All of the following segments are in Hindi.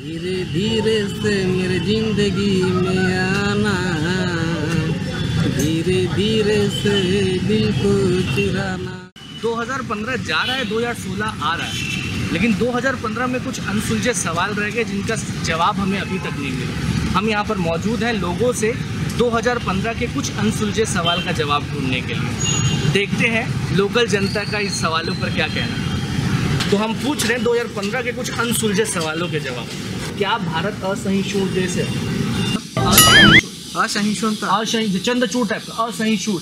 धीरे धीरे से मेरे ज़िंदगी में आना। धीरे धीरे से दिल को चुराना। 2015 जा रहा है 2016 आ रहा है। लेकिन 2015 में कुछ अनसुलझे सवाल रह गए जिनका जवाब हमें अभी तक नहीं मिला। हम यहाँ पर मौजूद हैं लोगों से 2015 के कुछ अनसुलझे सवाल का जवाब ढूँढने के लिए। देखते हैं लोकल जनता का इस सवालों पर क्या कहना है। तो हम पूछ रहे हैं 2015 के कुछ अनसुलझे सवालों के जवाब। क्या भारत असहिष्णु देश है? असहिष्णु असहिष्णुता असहिष्णु चंद्रचूड़ टाइप का असहिष्णु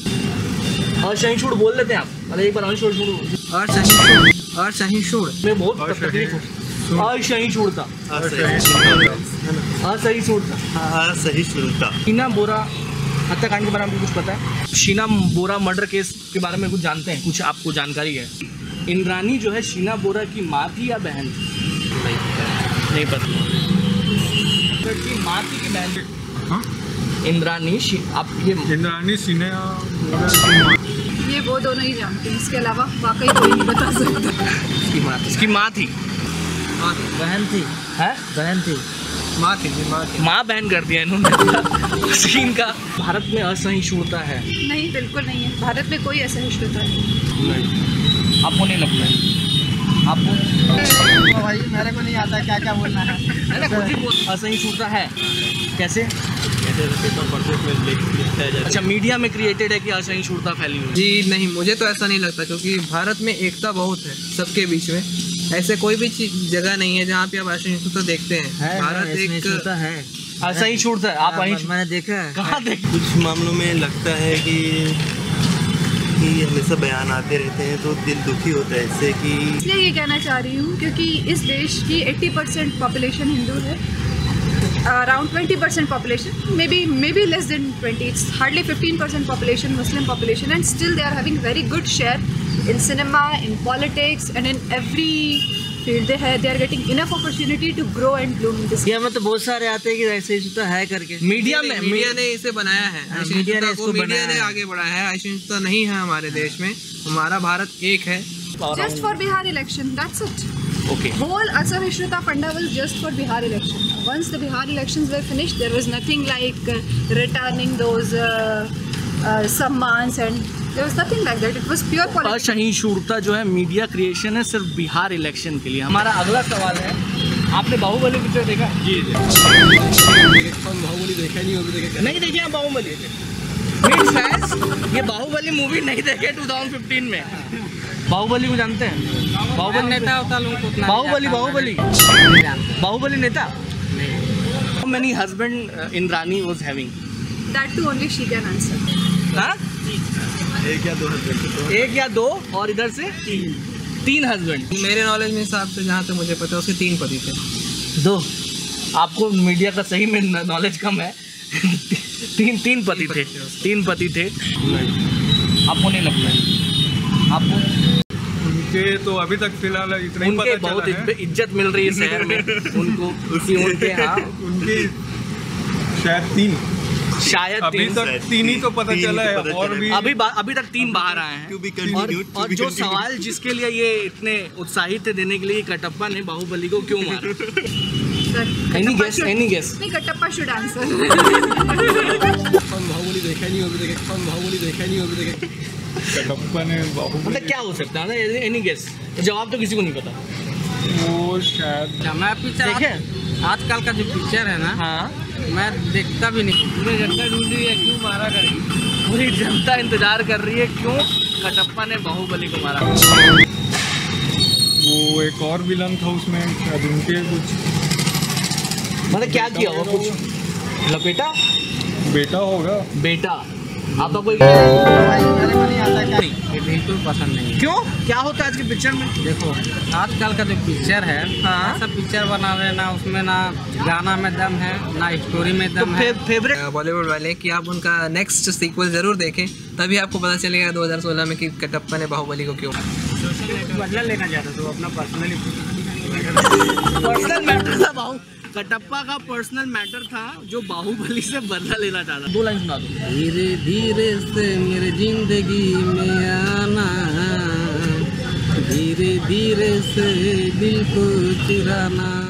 असहिष्णु बोल लेते हैं आप। अरे एक बार असहिष्णु असहिष्णु असहिष्णु में बहुत तकलीफ़ होती असहिष्णुता। असहिष्णुता। असहिष्णुता। शीना बोरा हत्याकांड के बारे में कुछ पता है? शीना बोरा मर्डर केस के बारे में कुछ जानते हैं? कुछ आपको जानकारी है? इंद्रानी जो है शीना बोरा की माँ थी या बहन थी? नहीं पता। की माँ थी कि बहन थी? इंद्रानी आप ये इंद्रानी सिन्हा ये वो दोनों ही जानते हैं। इसके अलावा वाकई कोई नहीं बता सकता। इसकी माँ इसकी माँ थी। बहन थी। है? बहन थी। माँ थी माँ थी। माँ बहन कर दिया इन्होंने। सीन का भारत में असहिष्णुता है। नहीं बिल्कुल नहीं है। भारत में कोई असहिष्णुता नहीं। आपको नहीं लगता है। आपको भाई मेरे को नहीं आता क्या क्या बोलना है। है ना ही बोल है कैसे? अच्छा मीडिया में क्रिएटेड है कि असहिष्णुता फैली हुई जी नहीं मुझे तो ऐसा नहीं लगता क्योंकि भारत में एकता बहुत है सबके बीच में। ऐसे कोई भी जगह नहीं है जहाँ पे आप असहिष्णुता देखते हैं। भारत एक है। असहिष्णुता है आप मैंने देखा है। कहाँ देख कुछ मामलों में लगता है कि कि हमेशा बयान आते रहते हैं तो दिल दुखी होता है इससे कि इसलिए ये कहना चाह रही हूँ, क्योंकि इस देश की 80 परसेंट पॉपुलेशन हिंदू है। Around 20 percent population may be may be less than 20 it's hardly 15 percent population Muslim population and still they are having very good share in cinema in politics and in every field they है they are getting enough opportunity to grow and bloom in this India में तो बहुत सारे आते हैं कि असहिष्णुता है करके मीडिया में मीडिया ने इसे बनाया है हाँ, मीडिया ने इसको मीडिया बनाया ने है। आगे बढ़ाया है असहिष्णुता नहीं है हमारे देश में हमारा भारत एक है just for Bihar election. That's it. Okay Whole Asahishruta Panda was just for Bihar election. Once the Bihar elections were finished, there was nothing like uh, returning those uh, uh, sammans and there was nothing like that. It was pure politics. असहिष्णुता जो है मीडिया क्रिएशन है सिर्फ़ बिहार इलेक्शन के लिए। हमारा अगला सवाल है आपने बाहुबली पिक्चर देखा? जी जी। बाहुबली देखा नहीं होगी देखा। नहीं देखे हैं बाहुबली? ये बाहुबली मूवी नहीं देखे 2015 में। बाहुबली को जानते हैं? बाहुबली नेता होता लोगों को बाहुबली बाहुबली। बाहुबली नेता? How many husband uh, Indrani was having? That too only she can answer. हाँ? एक या दो हस्बैंड एक या दो और इधर से? तीन। तीन हस्बैंड मेरे नॉलेज में हिसाब से जहाँ तक मुझे पता है उसके तीन पति थे। दो? आपको मीडिया का सही में नॉलेज कम है? तीन तीन पति थे। तीन पति थे। आपको नहीं लगता? है आपको? उनके तो अभी तक फ़िलहाल इतना ही पता बहुत चला है। इज्जत- इज़्ज़त मिल रही है शहर में। उनको उनके हाँ उनकी शायद तीन। शायद अभी तीन तक तीन ही तो पता चला तो है पता और भी अभी अभी तक तीन बाहर आए हैं। और, और जो सवाल जिसके लिए ये इतने उत्साहित थे देने के लिए कटप्पा ने बाहुबली को क्यों मारा? Any guess should- any guess नहीं कटप्पा शुड आंसर बाहुबली देखा नहीं होगी देखा। बाहुबली देखा नहीं होगी देखा। कटप्पा ने बाहुबली मतलब क्या हो सकता है? ना एनी गेस जवाब तो किसी को नहीं पता। वो शायद मैं पिक्चर देखे? आजकल का जो पिक्चर है ना हाँ। मैं देखता भी नहीं। पूरे जनता ढूंढ रही है क्यों मारा करेगी पूरी जनता इंतज़ार कर रही है क्यों कटप्पा ने बाहुबली को मारा? वो एक और विलन था उसमें उनके कुछ। मतलब क्या किया वो कुछ? लपेटा बेटा? होगा। बेटा। आपका कोई पसंद नहीं है। क्यों? क्या होता है आज के पिक्चर में? देखो आजकल का जो पिक्चर है हाँ। ऐसा पिक्चर बना रहे ना उसमें ना गाना में दम है ना स्टोरी में दम तो दम है। फेवरेट बॉलीवुड वाले कि आप उनका नेक्स्ट सीक्वल ज़रूर देखें तभी आपको पता चलेगा 2016 में कि कटप्पा ने बाहुबली को क्यों बदला लेना चाहता तो अपना पर्सनली पर्सनल मैटर था बाहु। कटप्पा का पर्सनल मैटर था जो बाहुबली से बदला लेना चाहता दो लाइन सुना दो। धीरे धीरे से मेरे ज़िंदगी में आना। धीरे धीरे से दिल को चुराना।